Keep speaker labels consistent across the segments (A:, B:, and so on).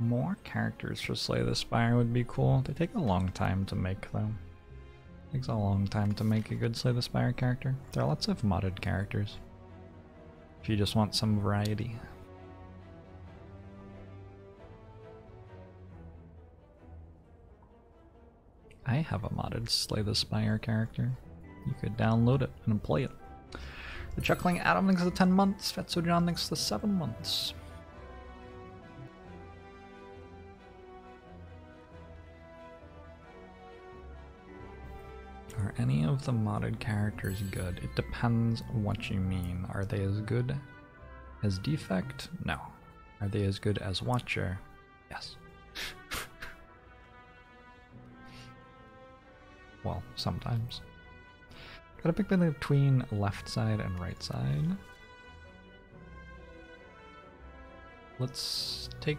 A: More characters for Slay the Spire would be cool. They take a long time to make though. Takes a long time to make a good Slay the Spire character. There are lots of modded characters. If you just want some variety. I have a modded Slay the Spire character. You could download it and play it. The Chuckling Adam thanks the 10 months. Fetso John thanks the 7 months. Are any of the modded characters good? It depends what you mean. Are they as good as Defect? No. Are they as good as Watcher? Yes. well, sometimes. Gotta pick between left side and right side. Let's take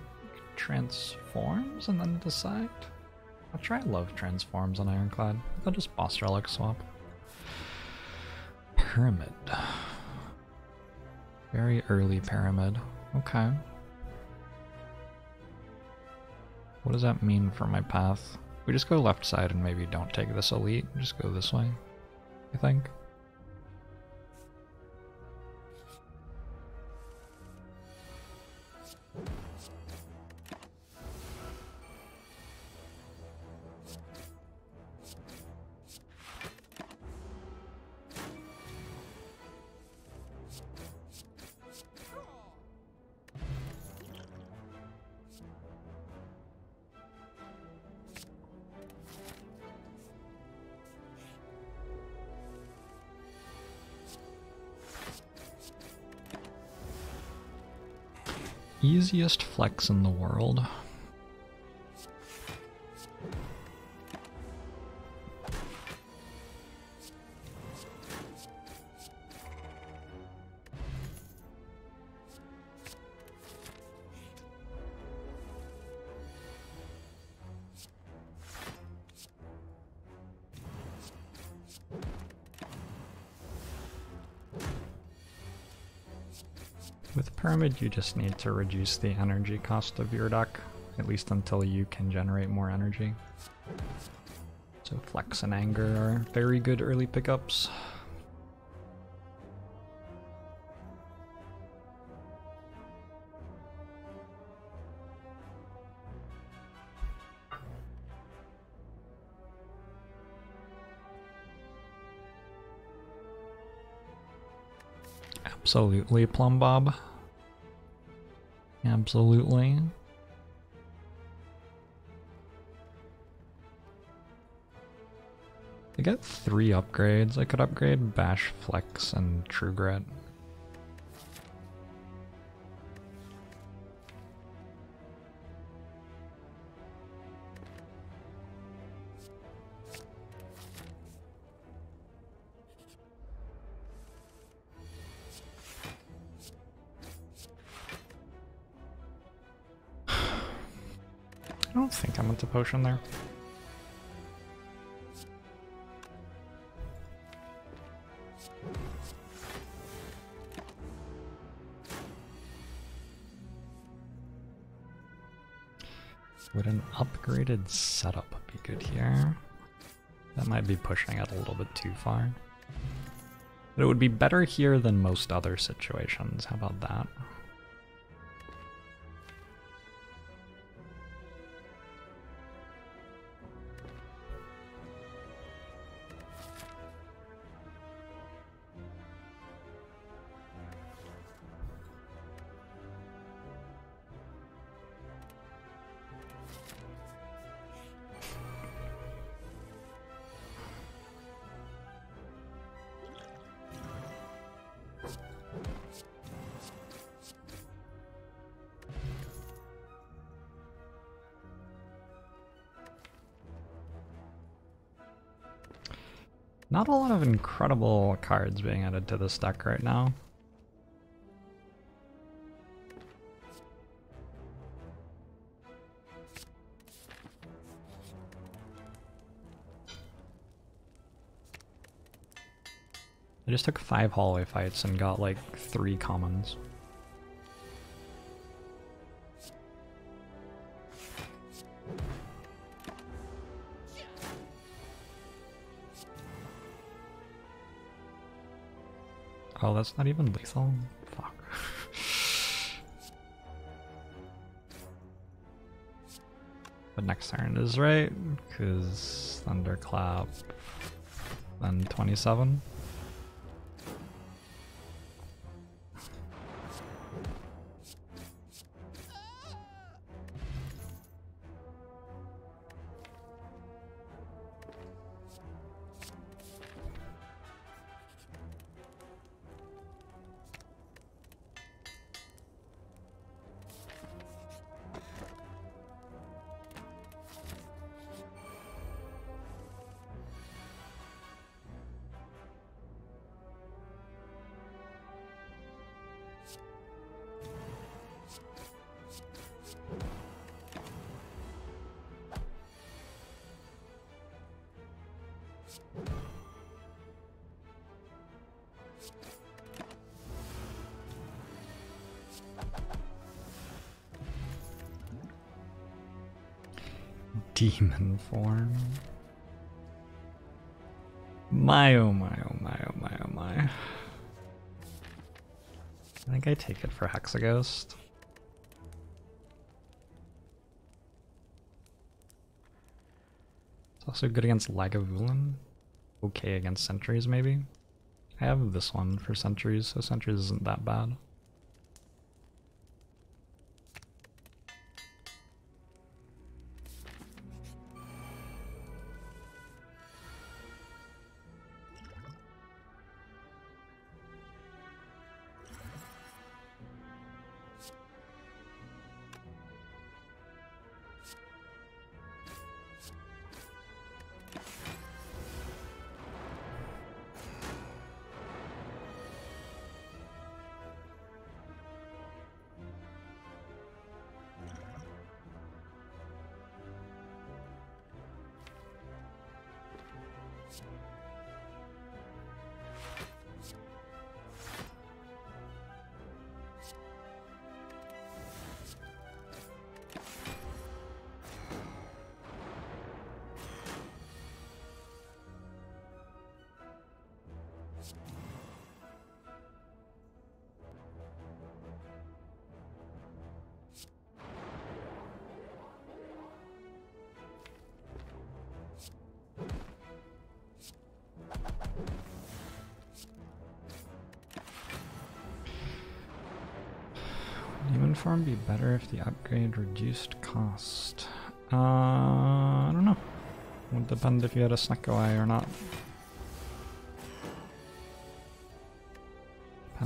A: transforms and then decide. I'll try love transforms on Ironclad. I'll just boss relic swap. Pyramid. Very early pyramid. Okay. What does that mean for my path? We just go left side and maybe don't take this elite, just go this way. I think. Easiest flex in the world. With Pyramid, you just need to reduce the energy cost of your deck, at least until you can generate more energy. So Flex and Anger are very good early pickups. Absolutely, Plumbob. Absolutely. I got three upgrades. I could upgrade Bash Flex and True Grit. I potion there. Would an upgraded setup be good here? That might be pushing it a little bit too far. But it would be better here than most other situations. How about that? Not a lot of incredible cards being added to this deck right now. I just took five hallway fights and got like three commons. Oh, that's not even lethal? Fuck. but next turn is right, because Thunderclap, then 27. For Hexaghost. It's also good against Lagavulin. Okay against sentries maybe. I have this one for sentries, so sentries isn't that bad. Demon form be better if the upgrade reduced cost? Uh, I don't know. Would depend if you had a Snecko Eye or not.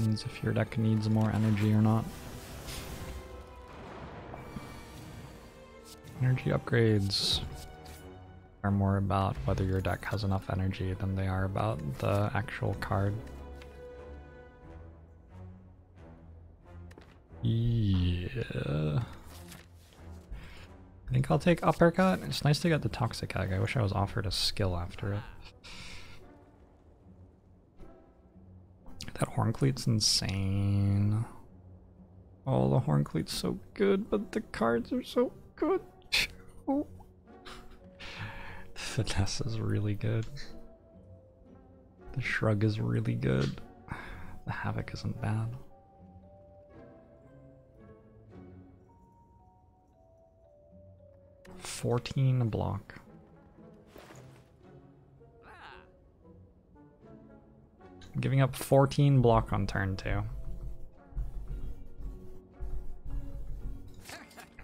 A: Depends if your deck needs more energy or not. Energy upgrades are more about whether your deck has enough energy than they are about the actual card. Yeah. I think I'll take Uppercut. It's nice to get the Toxic Egg. I wish I was offered a skill after it. That Horn Cleat's insane. Oh, the Horn Cleat's so good, but the cards are so good. The Finesse is really good. The Shrug is really good. The Havoc isn't bad. 14 block. Giving up 14 block on turn 2.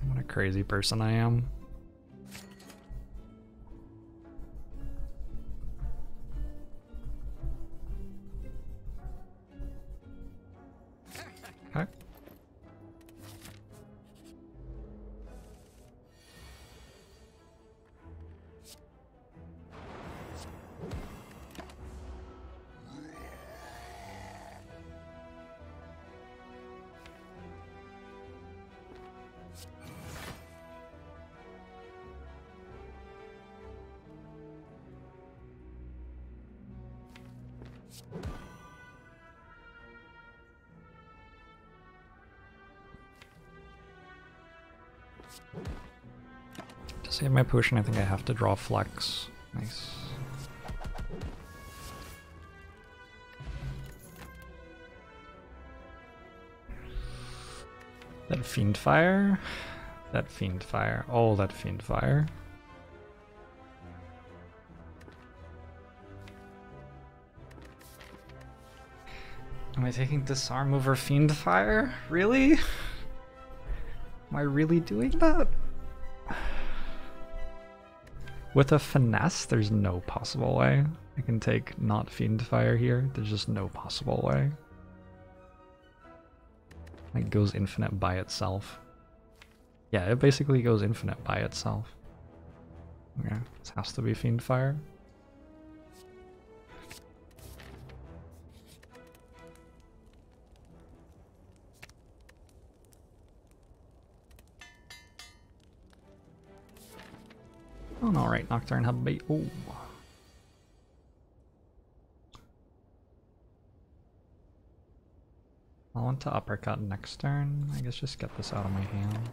A: What a crazy person I am. My potion, I think I have to draw flex. Nice. That fiend fire. That fiend fire. Oh, that fiend fire. Am I taking disarm over fiend fire? Really? Am I really doing that? With a finesse, there's no possible way. I can take not fiend fire here. There's just no possible way. It goes infinite by itself. Yeah, it basically goes infinite by itself. Okay, this has to be fiend fire. Oh, no, right, Nocturne have bait. Oh. I want to uppercut next turn. I guess just get this out of my hand.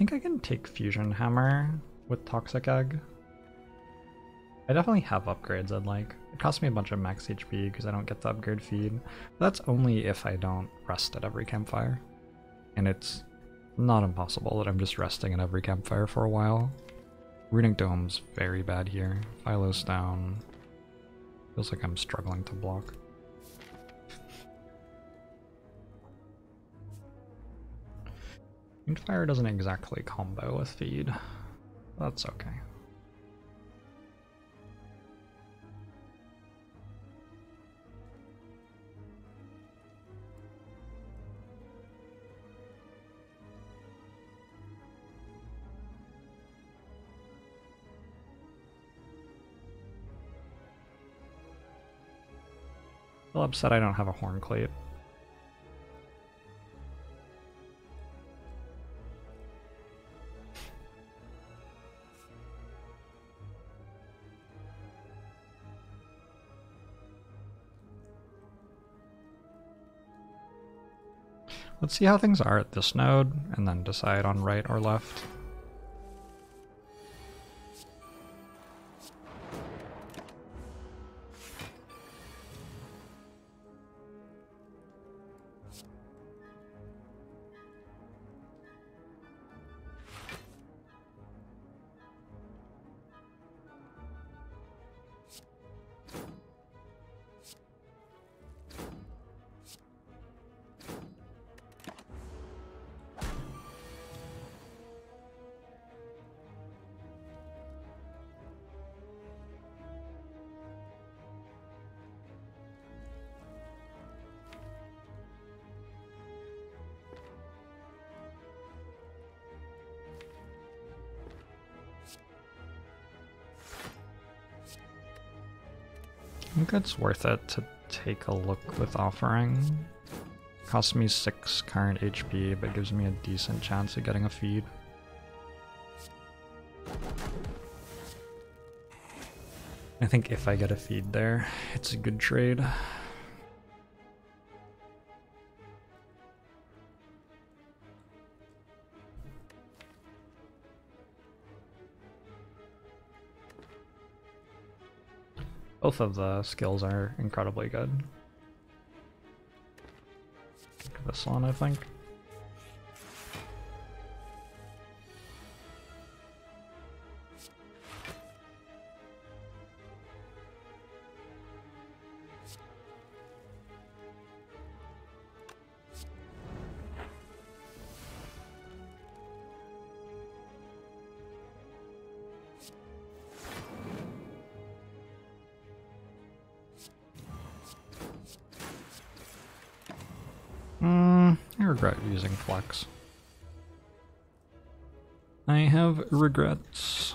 A: Think I can take Fusion Hammer with Toxic Egg. I definitely have upgrades I'd like. It costs me a bunch of max HP because I don't get the upgrade feed. That's only if I don't rest at every campfire. And it's not impossible that I'm just resting at every campfire for a while. Runic Dome's very bad here. Philo's down. Feels like I'm struggling to block. Fire doesn't exactly combo with feed. That's okay. Still upset I don't have a horn cleat. Let's see how things are at this node, and then decide on right or left. It's worth it to take a look with offering. Costs me 6 current HP, but gives me a decent chance of getting a feed. I think if I get a feed there, it's a good trade. Both of the skills are incredibly good. This one, I think. I have regrets.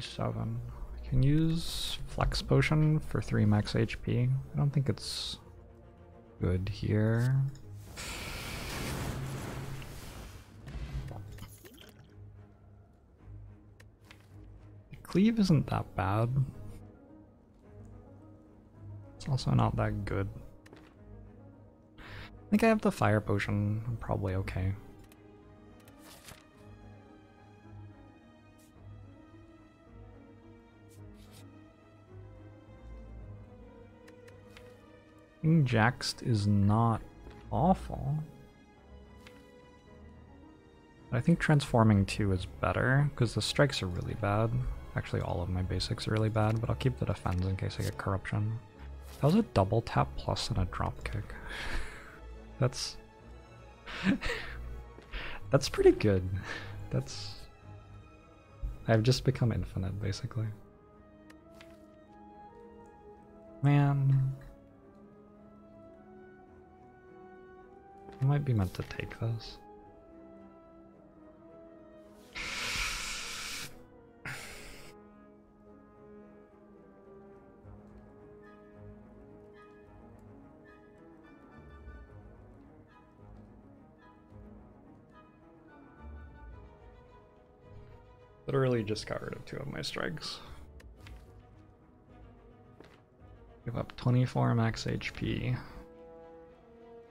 A: 37. I can use Flex Potion for 3 max HP. I don't think it's good here. Cleave isn't that bad. It's also not that good. I think I have the Fire Potion. I'm probably okay. King Jaxed is not awful. I think transforming 2 is better, because the strikes are really bad. Actually, all of my basics are really bad, but I'll keep the defense in case I get corruption. That was a double tap plus and a drop kick. That's... That's pretty good. That's... I've just become infinite, basically. Man... I might be meant to take this. Literally just got rid of two of my strikes. Give up 24 max HP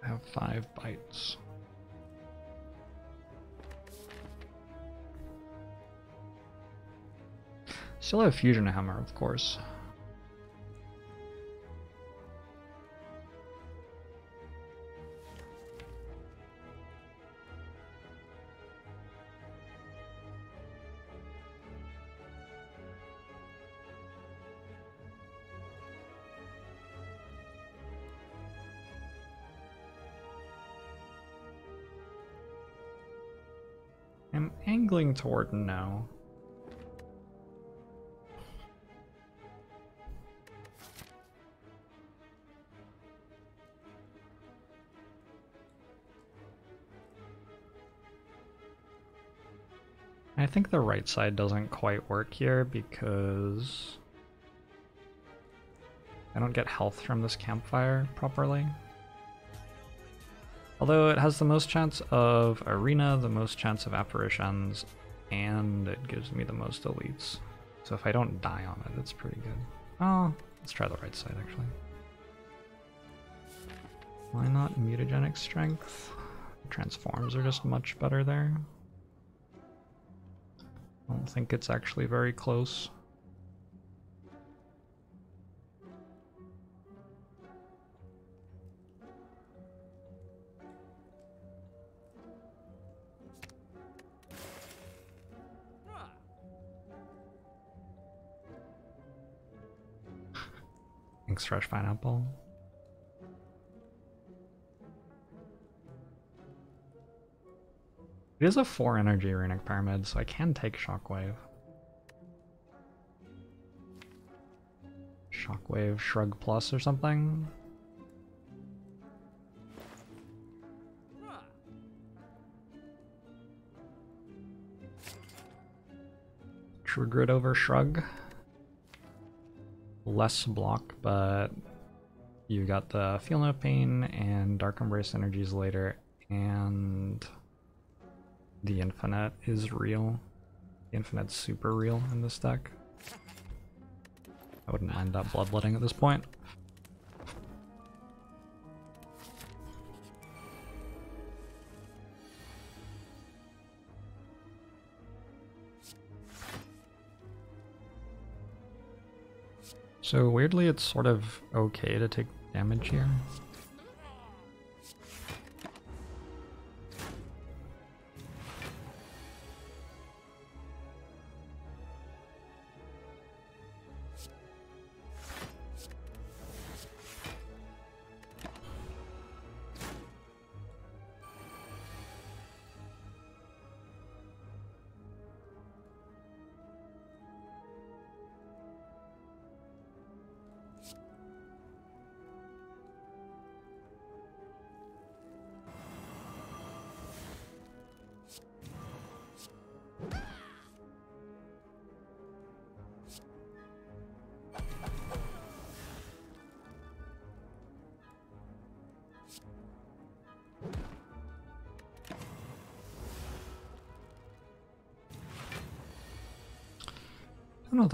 A: have five bites. Still have Fusion Hammer, of course. Angling toward now? I think the right side doesn't quite work here because I don't get health from this campfire properly. Although it has the most chance of arena, the most chance of apparitions, and it gives me the most elites. So if I don't die on it, it's pretty good. Oh, let's try the right side actually. Why not mutagenic strength? Transforms are just much better there. I don't think it's actually very close. Fresh Pineapple. It is a 4 energy runic pyramid, so I can take Shockwave. Shockwave, Shrug Plus or something? True Grit over Shrug less block, but you got the Feel No Pain and Dark Embrace energies later, and the Infinite is real. The Infinite's super real in this deck. I wouldn't mind that Bloodletting at this point. So weirdly it's sort of okay to take damage here.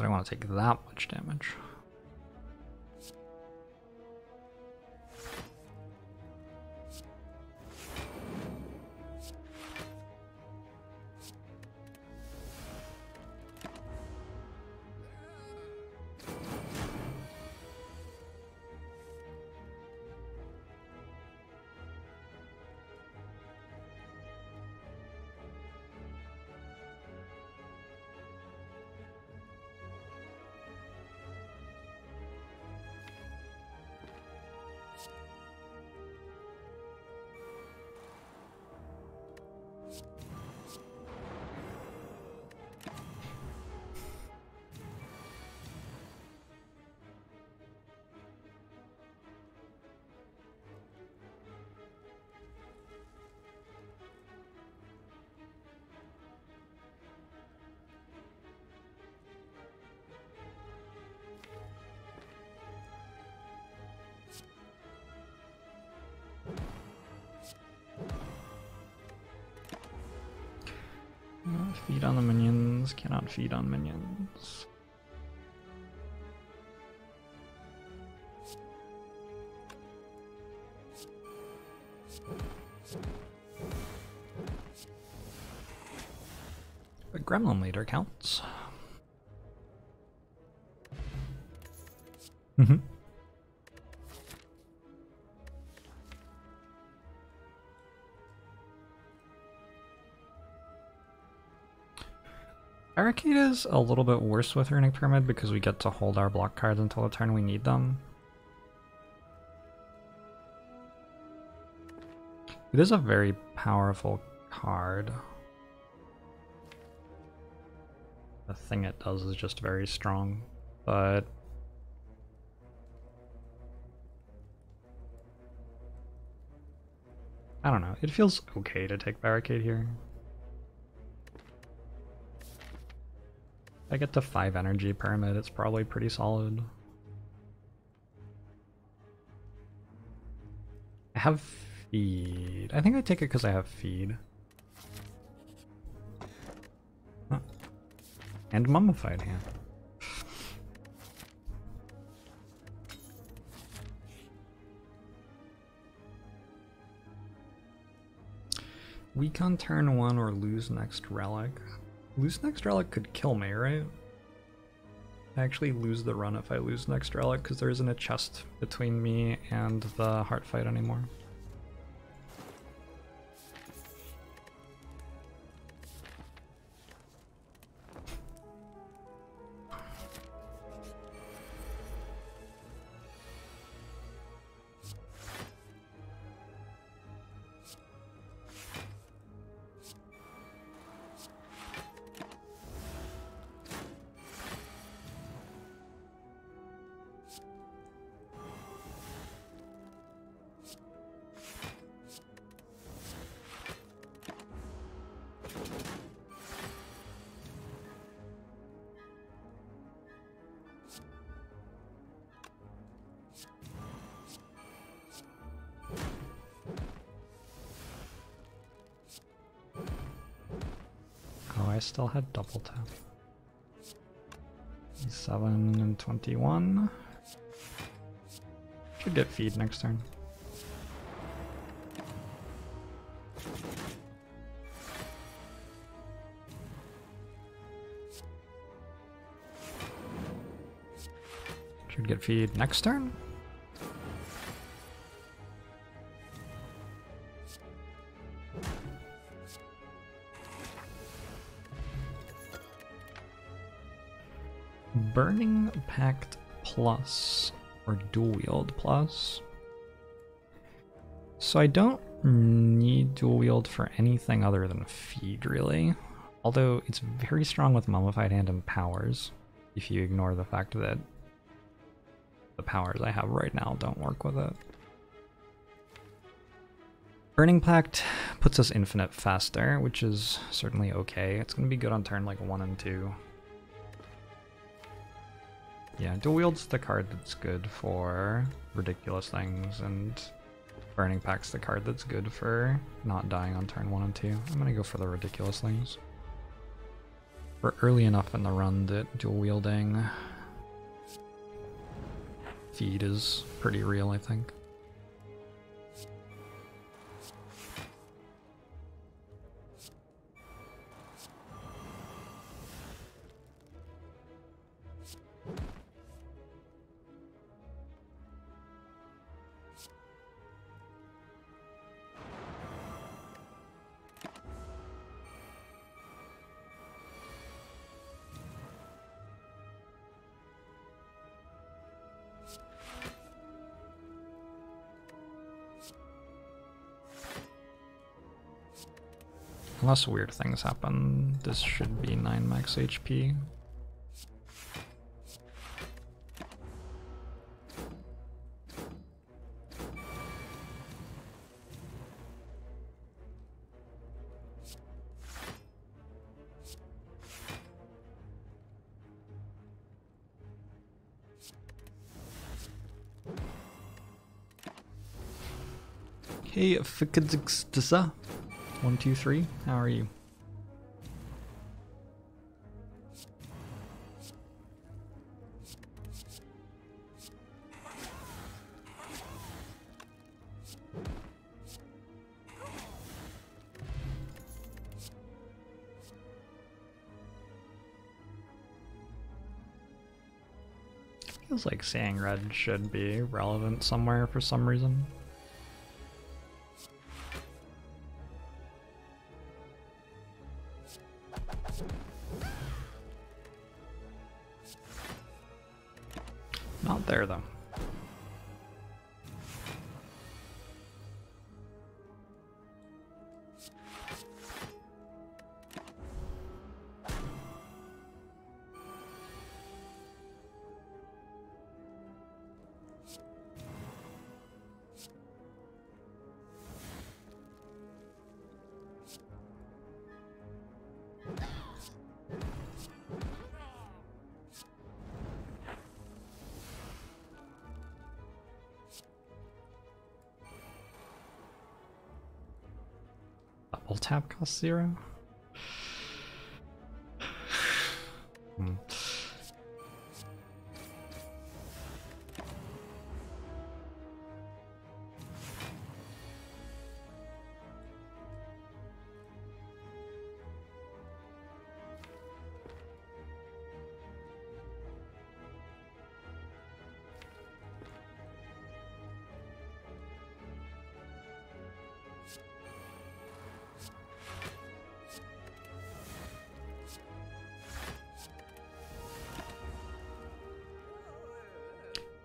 A: Don't I want to take that much damage. Feed on the minions, cannot feed on minions. Is a little bit worse with Runic Pyramid because we get to hold our block cards until the turn we need them. It is a very powerful card. The thing it does is just very strong, but... I don't know, it feels okay to take Barricade here. I get to 5 energy pyramid, it's probably pretty solid. I have feed. I think I take it because I have feed. Huh. And mummified hand. Weak on turn one or lose next relic. Lose next relic could kill me, right? I actually lose the run if I lose next relic because there isn't a chest between me and the heart fight anymore. Still had double tap. 7 and 21. Should get feed next turn. Should get feed next turn. Burning Pact Plus or Dual Wield Plus. So I don't need Dual Wield for anything other than Feed, really. Although it's very strong with Mummified Hand and Powers, if you ignore the fact that the powers I have right now don't work with it. Burning Pact puts us infinite faster, which is certainly okay. It's going to be good on turn like 1 and 2. Yeah, dual wield's the card that's good for ridiculous things, and Burning Pact's the card that's good for not dying on turn 1 and 2. I'm gonna go for the ridiculous things. We're early enough in the run that dual wielding feed is pretty real, I think. Unless weird things happen, this should be 9 max HP. Hey, Fikadzixtasa. One, two, three. How are you? Feels like saying red should be relevant somewhere for some reason.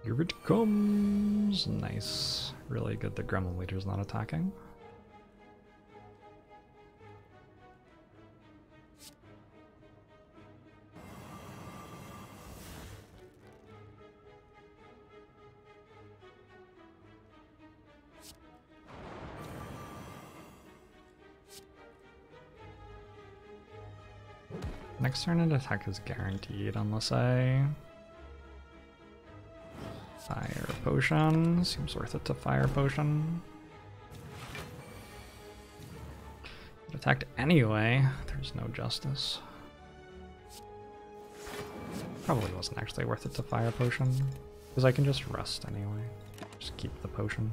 A: Here it comes! Nice. Really good the Gremlin Leader's not attacking. Next turn an attack is guaranteed unless I potion. Seems worth it to fire potion. attacked anyway. There's no justice. Probably wasn't actually worth it to fire potion. Because I can just rest anyway. Just keep the potion.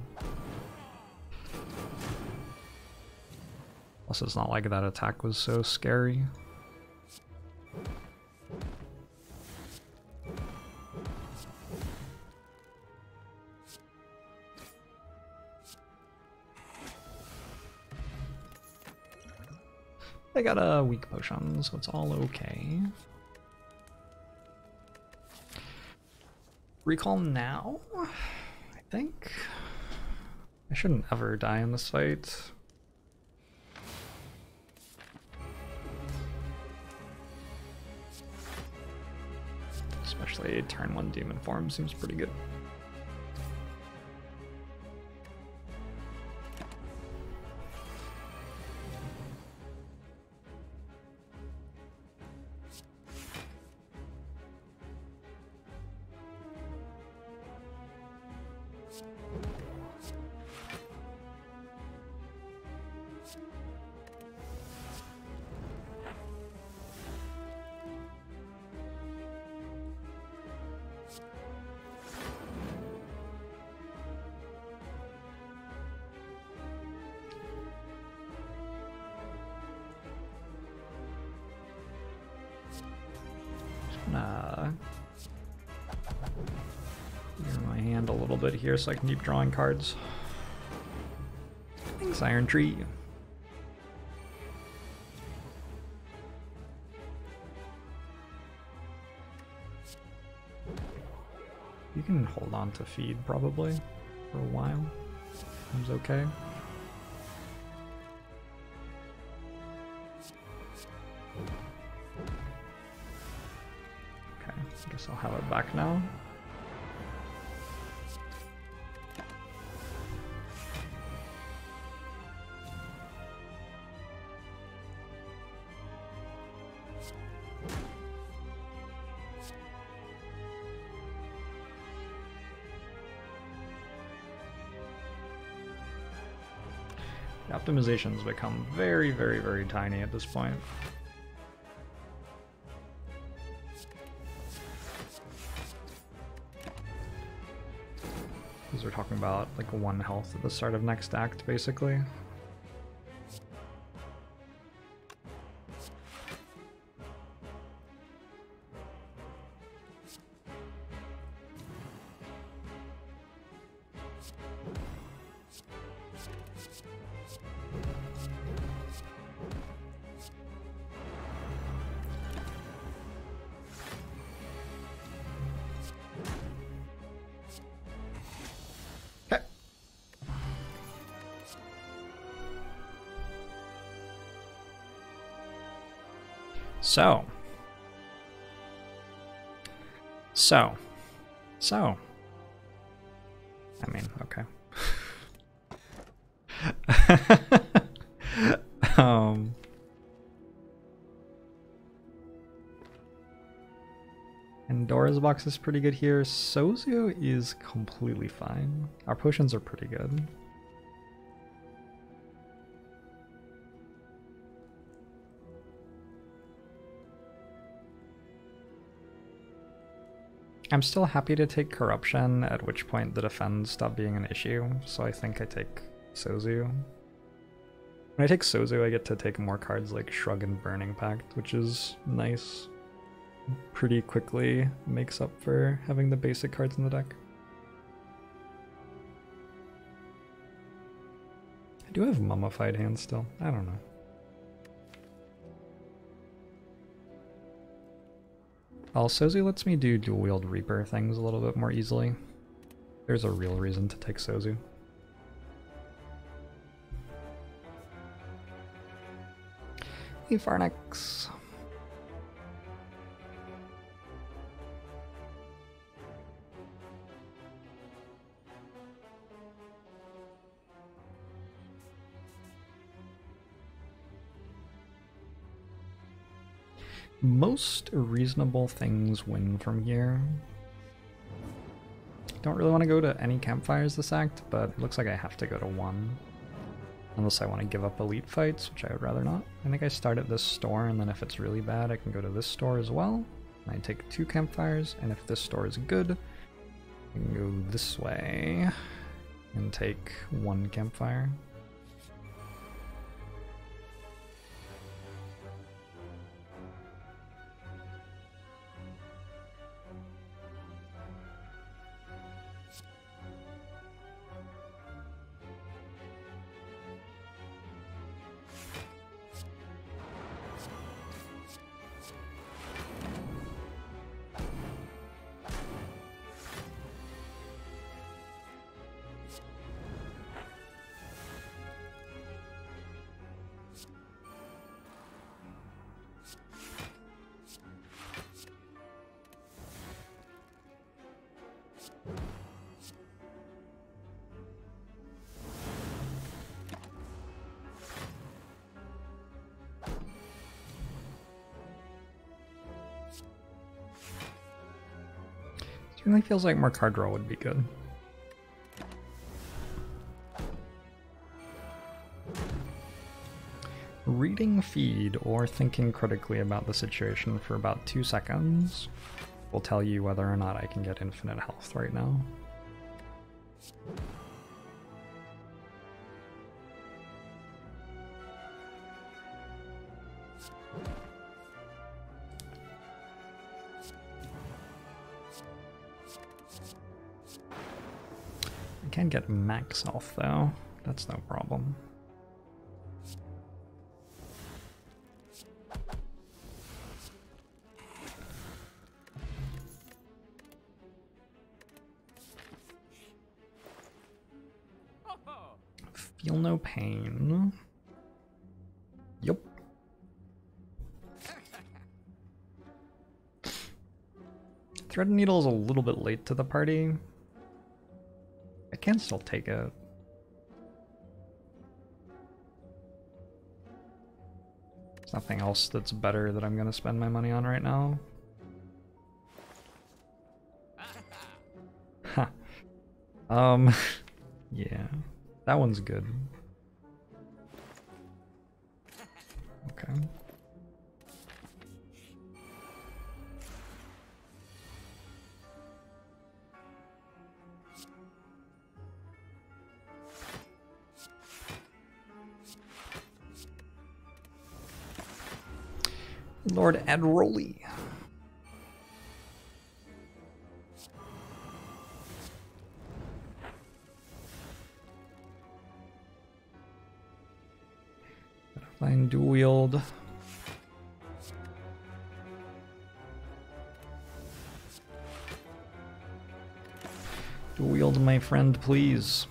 A: Plus it's not like that attack was so scary. Potion, so it's all okay. Recall now, I think. I shouldn't ever die in this fight. Especially turn one demon form seems pretty good. Hand a little bit here so I can keep drawing cards. Thanks, Iron Tree. You can hold on to feed probably for a while. Seems okay. Okay, I guess I'll have it back now. Optimizations become very, very, very tiny at this point. Because we're talking about like one health at the start of next act, basically. So. So. I mean, okay. um. Pandora's box is pretty good here. Sozu is completely fine. Our potions are pretty good. I'm still happy to take Corruption, at which point the defend stop being an issue, so I think I take Sozu. When I take Sozu, I get to take more cards like Shrug and Burning Pact, which is nice. Pretty quickly makes up for having the basic cards in the deck. I do have Mummified hands still. I don't know. Well, Sozu lets me do dual wield Reaper things a little bit more easily. There's a real reason to take Sozu. Hey Farnex. Most reasonable things win from here. Don't really want to go to any campfires this act, but looks like I have to go to one. Unless I want to give up elite fights, which I would rather not. I think I start at this store, and then if it's really bad, I can go to this store as well. I take two campfires, and if this store is good, I can go this way and take one campfire. Certainly feels like more card draw would be good. Reading feed or thinking critically about the situation for about two seconds will tell you whether or not I can get infinite health right now. Get max health though. That's no problem. Feel no pain. Yup. Thread Needle is a little bit late to the party. Can still take it. There's nothing else that's better that I'm gonna spend my money on right now. Um, yeah, that one's good. Lord Adroli. Find dual wield. Dual wield, my friend, please.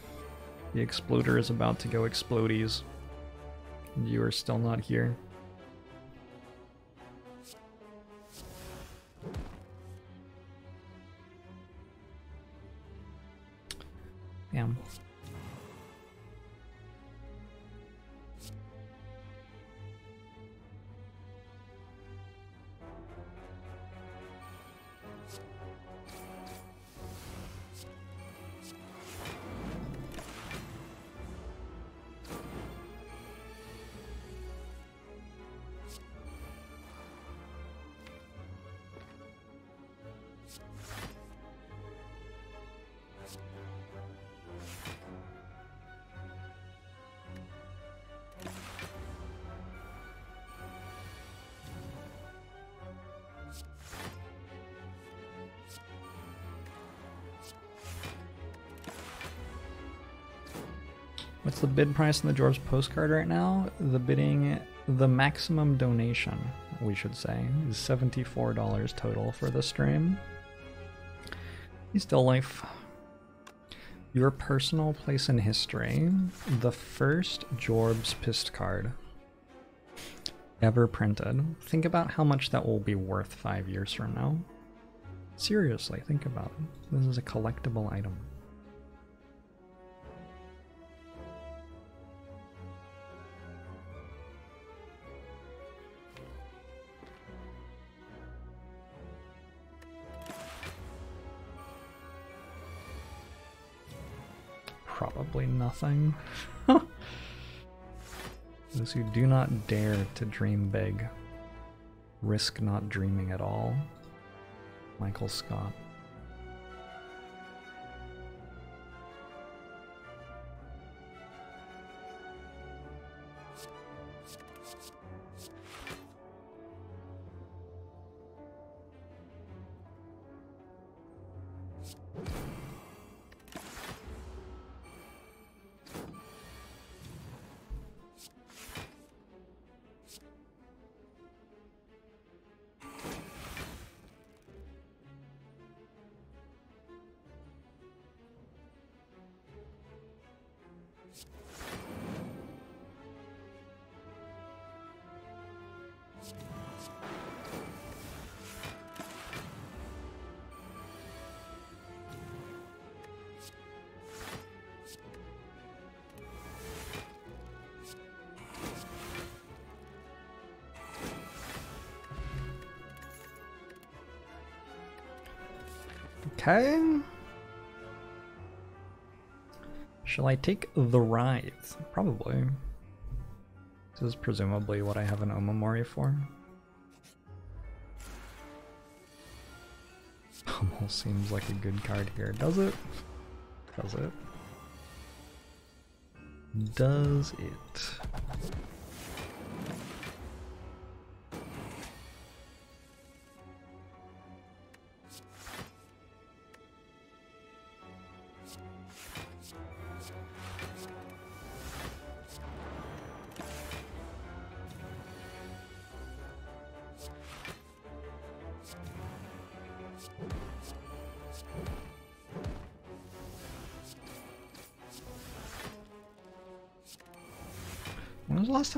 A: The exploder is about to go explodies. You are still not here. Bid price on the Jorbs postcard right now? The bidding, the maximum donation, we should say, is $74 total for the stream. He's still life. Your personal place in history. The first Jorbs pissed card ever printed. Think about how much that will be worth five years from now. Seriously, think about it. This is a collectible item. Nothing. Those who do not dare to dream big risk not dreaming at all. Michael Scott. Okay. Shall I take the Writhe? Probably. This is presumably what I have an Omamori for. Pummel seems like a good card here. Does it? Does it? Does it?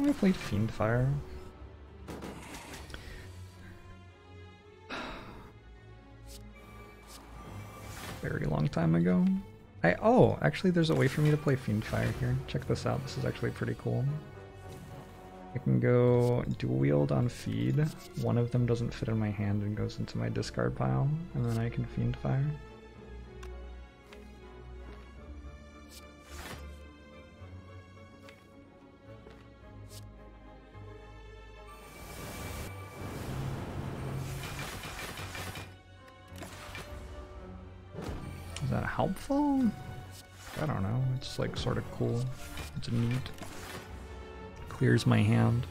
A: I played Fiendfire? Very long time ago. I oh, actually there's a way for me to play Fiendfire here. Check this out. This is actually pretty cool. I can go dual wield on feed. One of them doesn't fit in my hand and goes into my discard pile, and then I can Fiendfire. That helpful? I don't know. It's like sort of cool. It's neat. Clears my hand.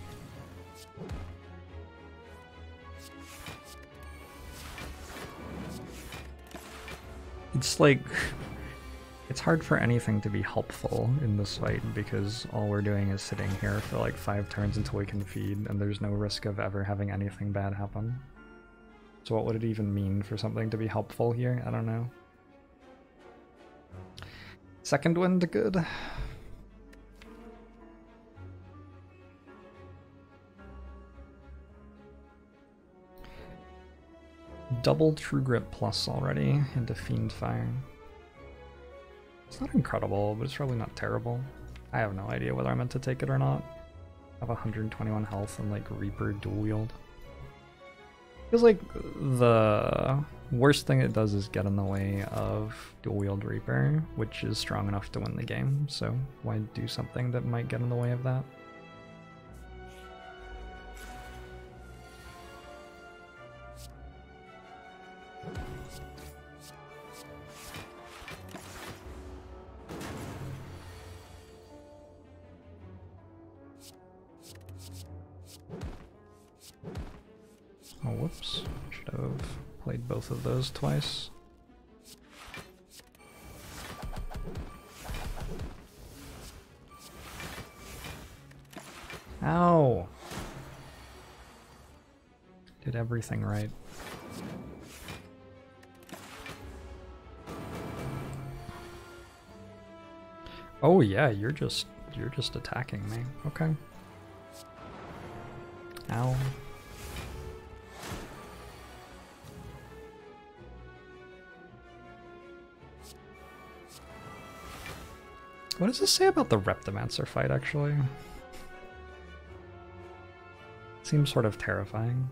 A: It's like it's hard for anything to be helpful in this fight because all we're doing is sitting here for like five turns until we can feed and there's no risk of ever having anything bad happen. So what would it even mean for something to be helpful here? I don't know. Second wind good. Double True Grit Plus already into Fiend Fire. It's not incredible, but it's probably not terrible. I have no idea whether I meant to take it or not. I have 121 health and like Reaper dual wield. Feels like the worst thing it does is get in the way of dual wield Reaper, which is strong enough to win the game, so why do something that might get in the way of that? Twice. Ow! Did everything right. Oh yeah, you're just you're just attacking me. Okay. Ow. Does this say about the Reptomancer fight, actually? Seems sort of terrifying.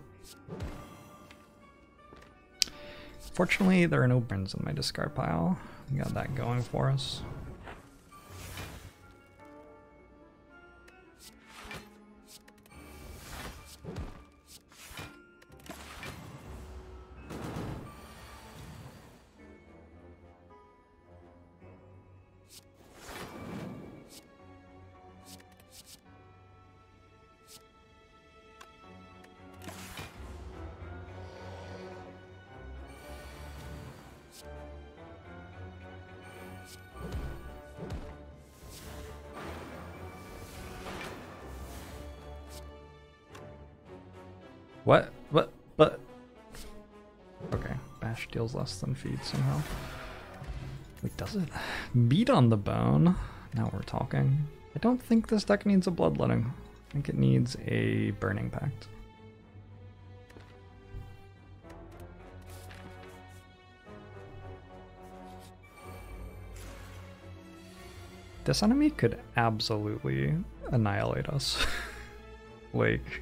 A: Fortunately, there are no burns in my discard pile. We got that going for us. Less than feed somehow. Wait, does it? Meat on the bone. Now we're talking. I don't think this deck needs a bloodletting. I think it needs a burning pact. This enemy could absolutely annihilate us. like,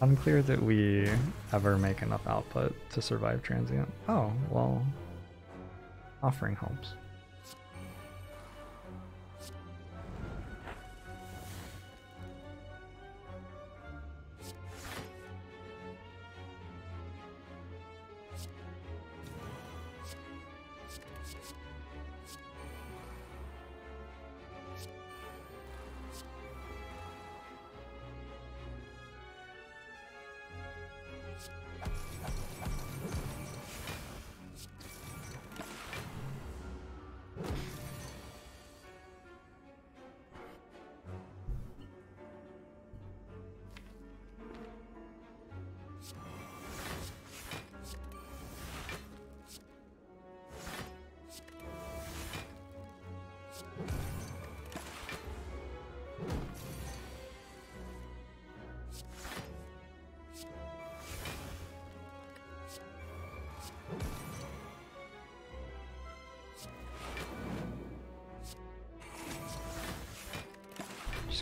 A: Unclear that we ever make enough output to survive transient. Oh, well, offering helps.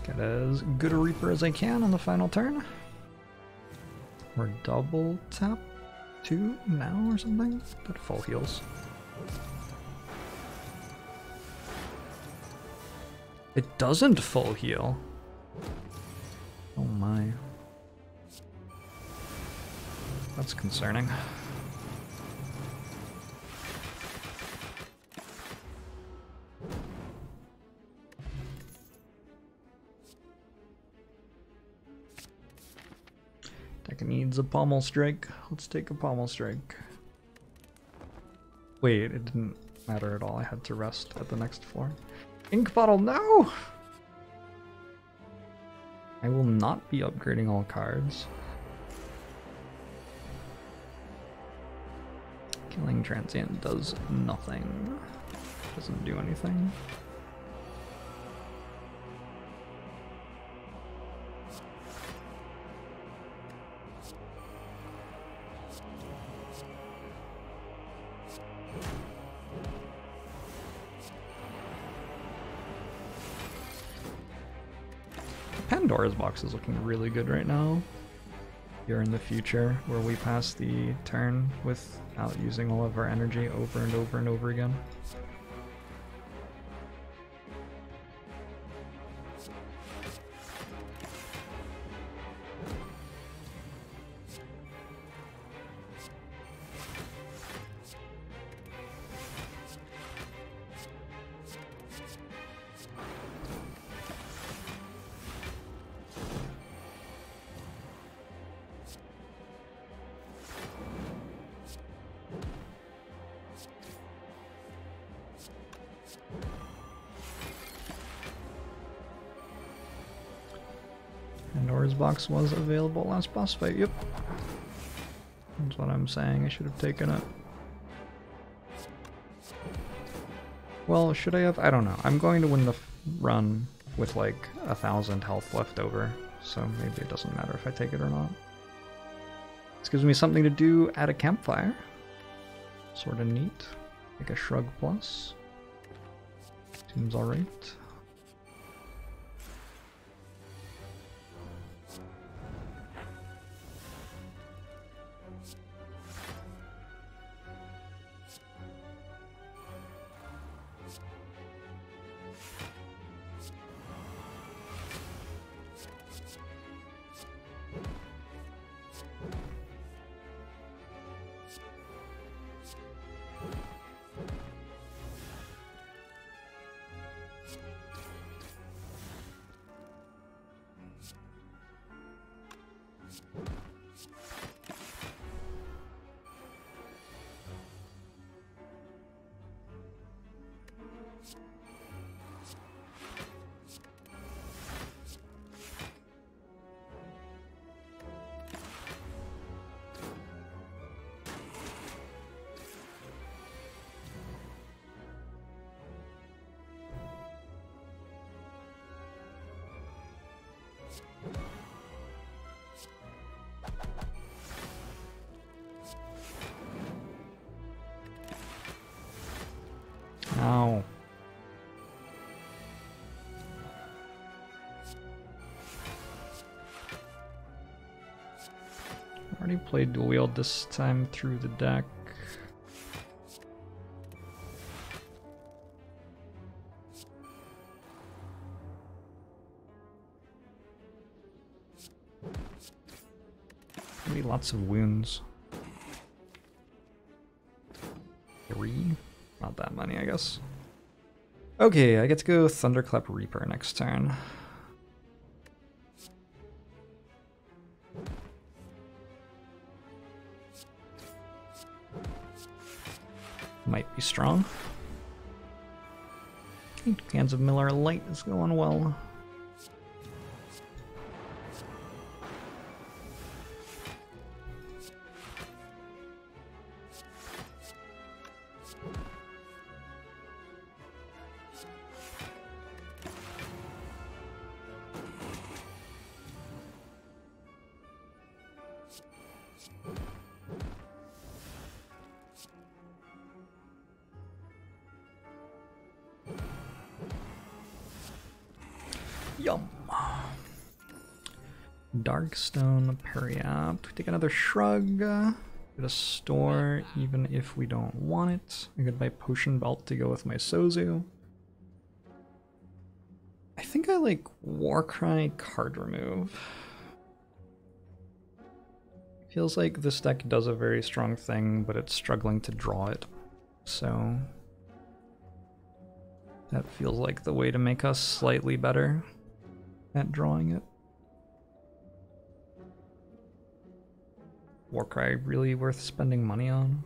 A: Get as good a Reaper as I can on the final turn. Or double tap two now or something? That full heals. It doesn't full heal. Oh my. That's concerning. Needs a pommel strike. Let's take a pommel strike. Wait, it didn't matter at all. I had to rest at the next floor. Ink bottle, no! I will not be upgrading all cards. Killing Transient does nothing. Doesn't do anything. Box is looking really good right now. Here in the future, where we pass the turn without uh, using all of our energy over and over and over again. Pandora's box was available last boss fight, yep. That's what I'm saying, I should have taken it. Well, should I have? I don't know. I'm going to win the run with like a thousand health left over, so maybe it doesn't matter if I take it or not. This gives me something to do at a campfire. Sort of neat. Like a shrug plus. Seems alright. Played dual wield this time through the deck. Maybe lots of wounds. Three? Not that many, I guess. Okay, I get to go Thunderclap Reaper next turn. Might be strong. Cans of Miller Lite is going well. Another shrug. Get a store even if we don't want it. I could buy Potion Belt to go with my Sozu. I think I like Warcry card remove. Feels like this deck does a very strong thing, but it's struggling to draw it. So that feels like the way to make us slightly better at drawing it. Warcry really worth spending money on?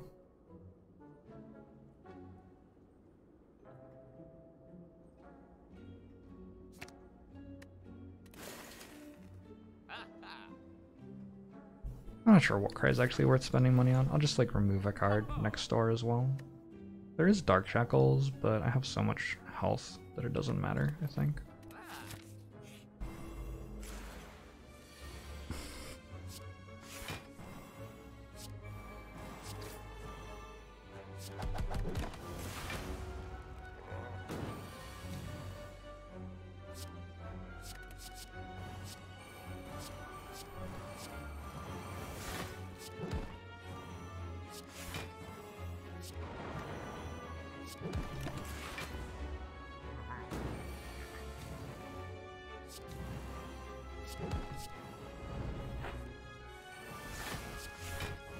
A: I'm not sure Warcry is actually worth spending money on. I'll just like remove a card next door as well. There is Dark Shackles, but I have so much health that it doesn't matter, I think.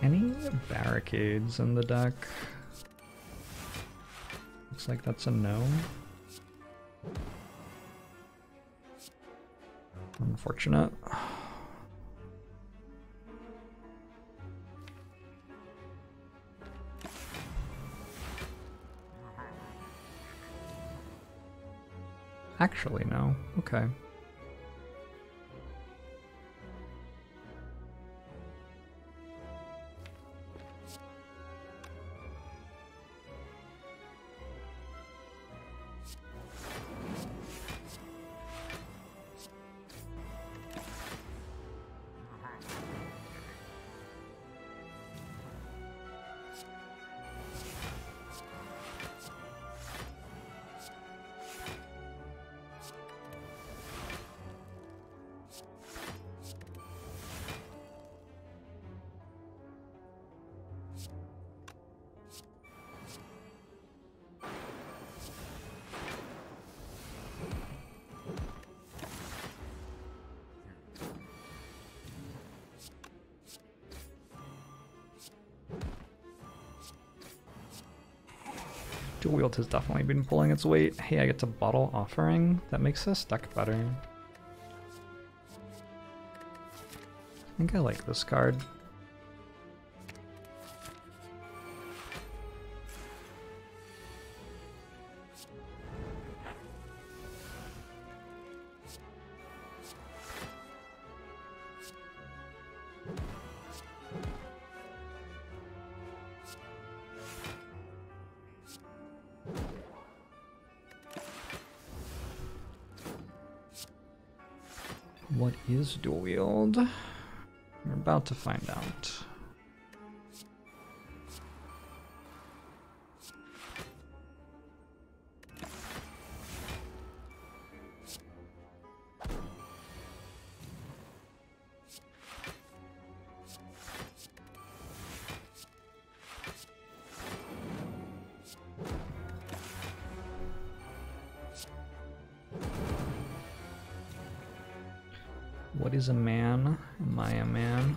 A: Any barricades in the deck? Looks like that's a no. Unfortunate. Actually, no. Okay. Wield has definitely been pulling its weight. Hey, I get to Bottle Offering. That makes this deck better. I think I like this card. To find out. What is a man? Am I a man?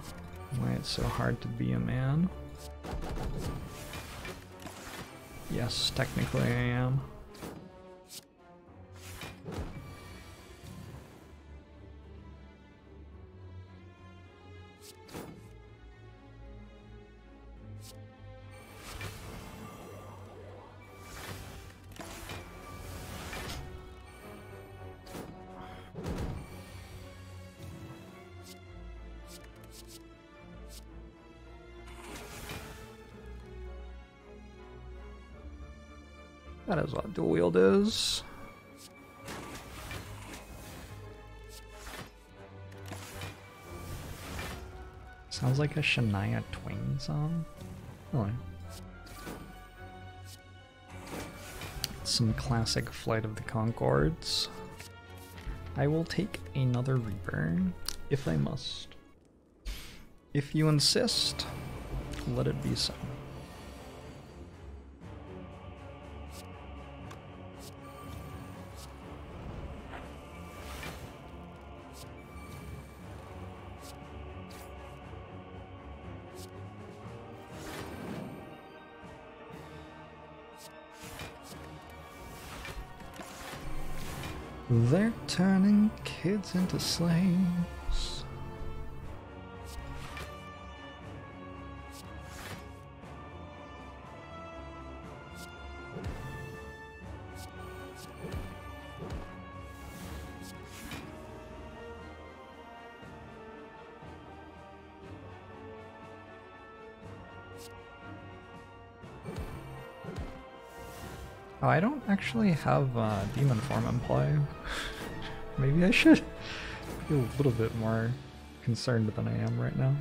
A: Why it's so hard to be a man? Yes, technically I am. Dual wield is. Sounds like a Shania Twain song. Really? Some classic Flight of the Conchords. I will take another Reaper. if I must. If you insist, let it be so. Slaves. Oh, I don't actually have uh, Demon Form in play. Maybe I should feel a little bit more concerned than I am right now.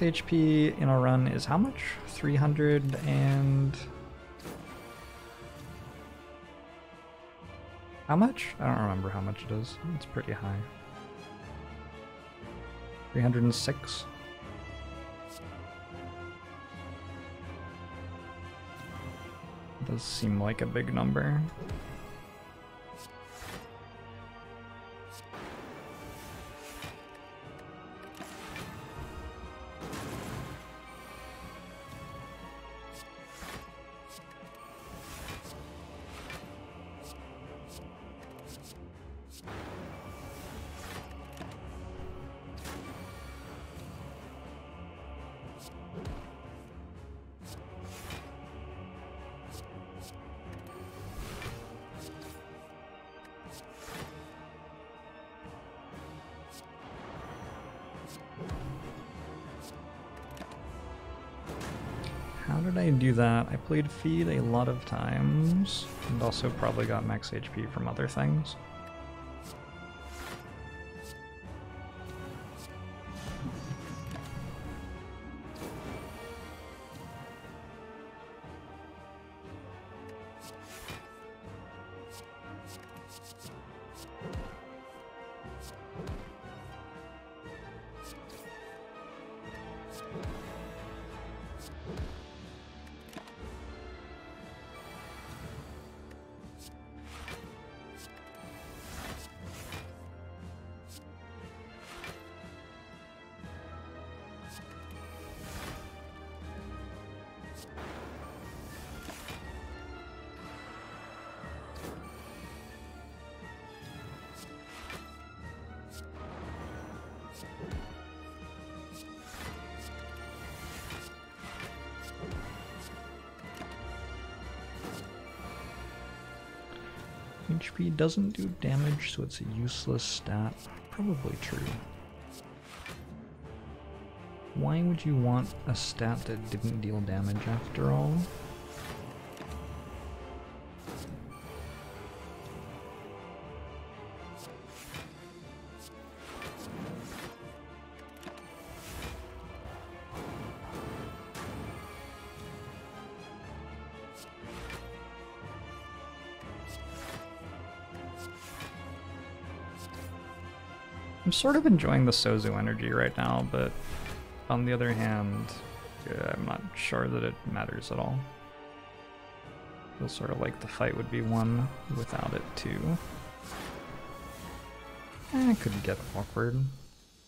A: Max HP in a run is how much? 300 and... How much? I don't remember how much it is. It's pretty high. 306? Does seem like a big number. Played feed a lot of times, and also probably got max HP from other things. HP doesn't do damage, so it's a useless stat. Probably true. Why would you want a stat that didn't deal damage after all? Sort of enjoying the Sozu energy right now, but on the other hand, yeah, I'm not sure that it matters at all. Feels sort of like the fight would be won without it too. Eh, it could get awkward,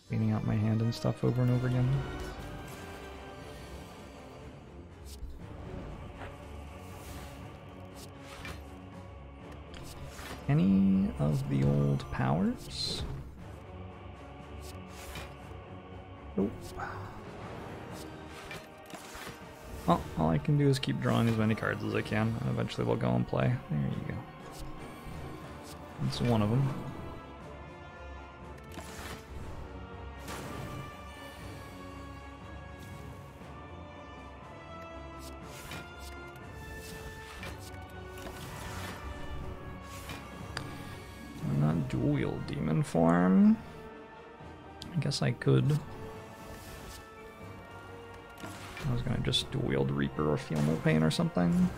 A: cleaning out my hand and stuff over and over again. Any of the old powers? I can do is keep drawing as many cards as I can, and eventually we'll go and play. There you go. That's one of them. I'm not dual demon form. I guess I could. I was gonna just wield Reaper or Feel No Pain or something.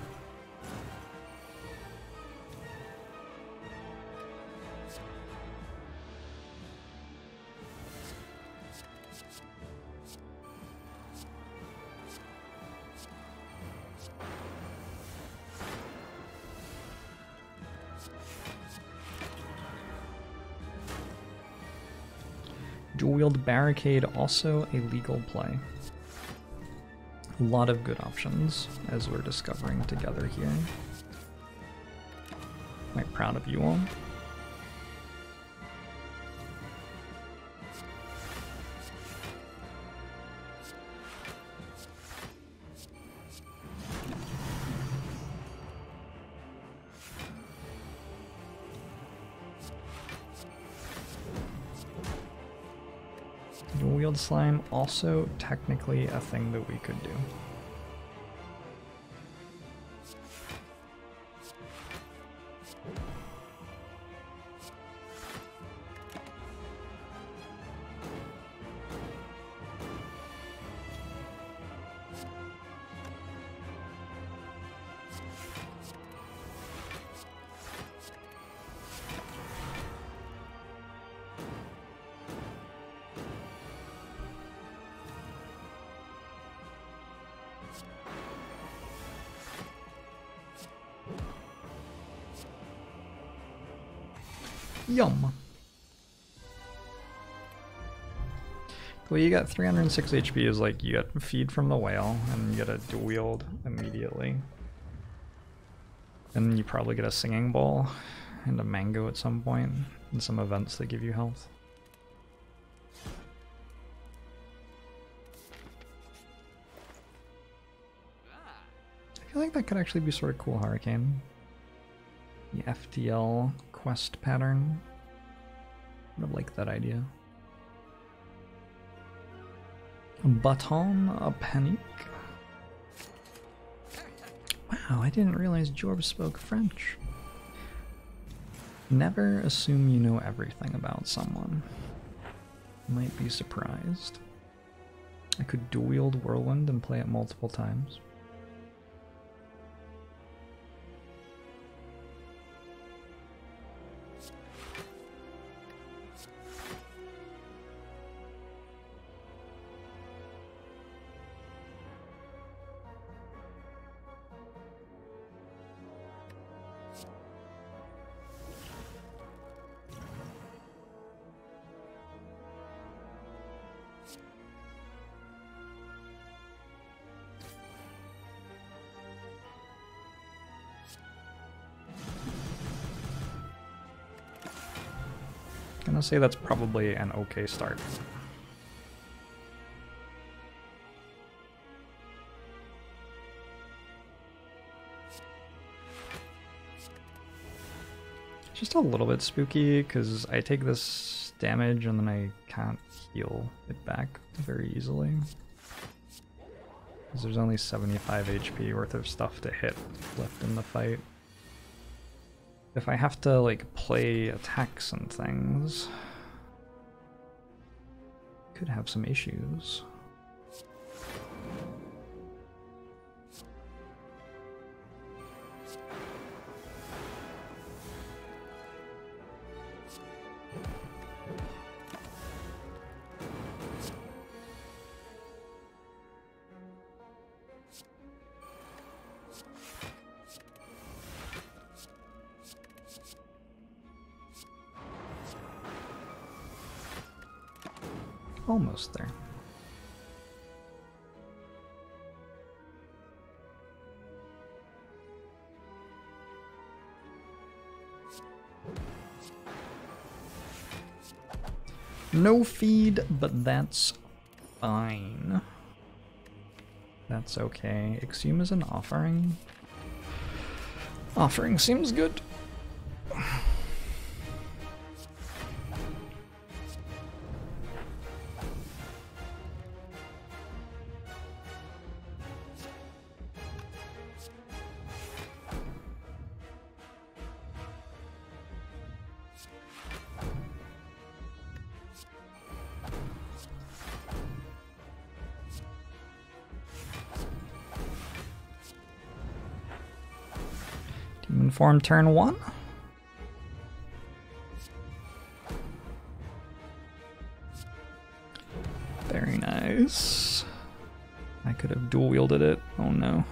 A: Dual wield barricade also a legal play. A lot of good options as we're discovering together here. Quite proud of you all. Slime also technically a thing that we could do. Way you got 306 HP is like you get feed from the whale and you get a dual wield immediately. And you probably get a singing bowl and a mango at some point and some events that give you health. I feel like that could actually be sort of cool, Hurricane. The FTL quest pattern. I like that idea. Baton a panic. Wow, I didn't realize Jorb spoke French. Never assume you know everything about someone. Might be surprised. I could dual wield Whirlwind and play it multiple times. Say that's probably an okay start. Just a little bit spooky because I take this damage and then I can't heal it back very easily. Because there's only 75 HP worth of stuff to hit left in the fight if I have to like play attacks and things, could have some issues. No feed, but that's fine. That's okay. Exhume is an offering. Offering seems good. Form turn one. Very nice. I could have dual wielded it. Oh no.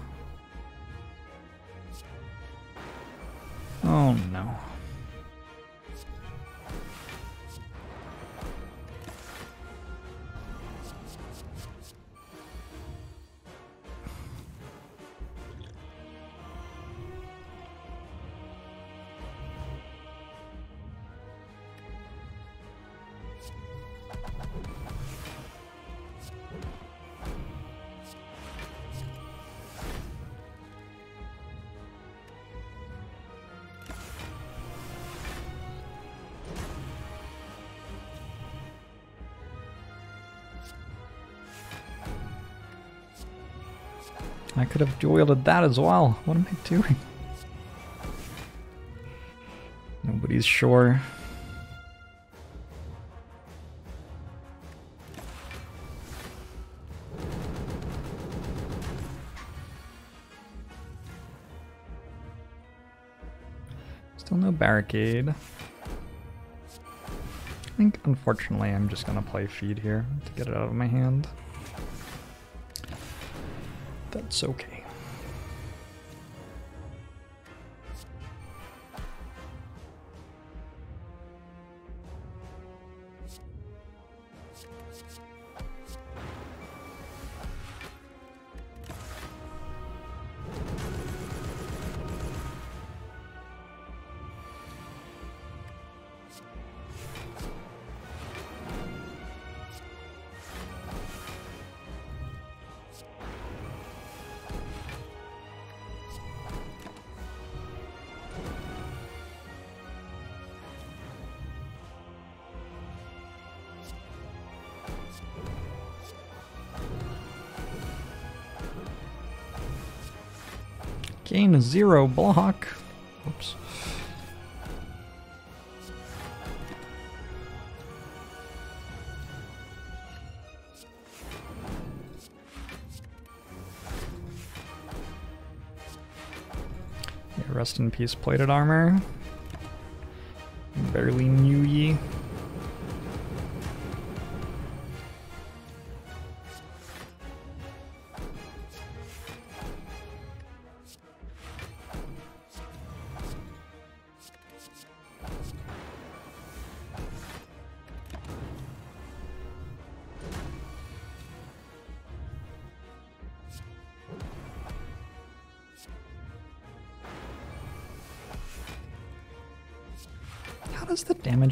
A: Could have wielded that as well. What am I doing? Nobody's sure. Still no barricade. I think, unfortunately, I'm just gonna play feed here to get it out of my hand. That's okay. Gain zero block. Oops. Yeah, rest in peace, plated armor. Barely knew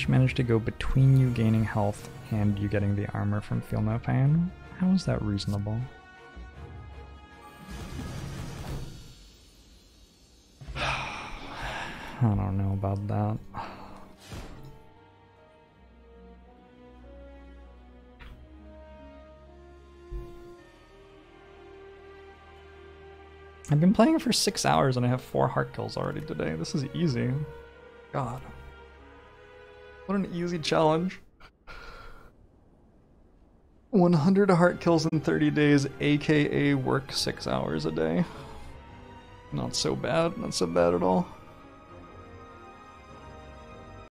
A: damage manage to go between you gaining health and you getting the armor from Feel No Pain? How is that reasonable? I don't know about that. I've been playing for six hours and I have four heart kills already today. This is easy. God. What an easy challenge. 100 heart kills in 30 days, aka work 6 hours a day. Not so bad, not so bad at all.